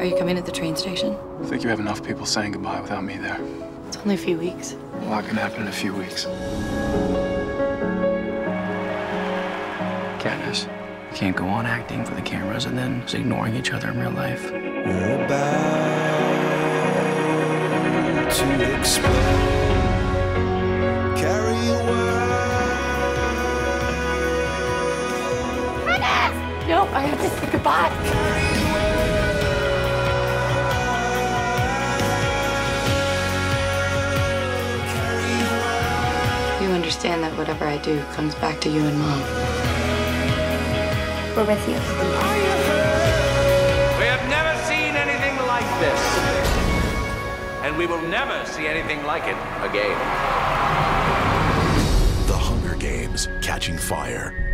Are you coming to the train station? I think you have enough people saying goodbye without me there. It's only a few weeks. A lot can happen in a few weeks. Katniss, you can't go on acting for the cameras and then just ignoring each other in real life. We're about to explode. Carry No, I have to say goodbye. You understand that whatever I do comes back to you and Mom. We're with you. We have never seen anything like this. And we will never see anything like it again. The Hunger Games Catching Fire.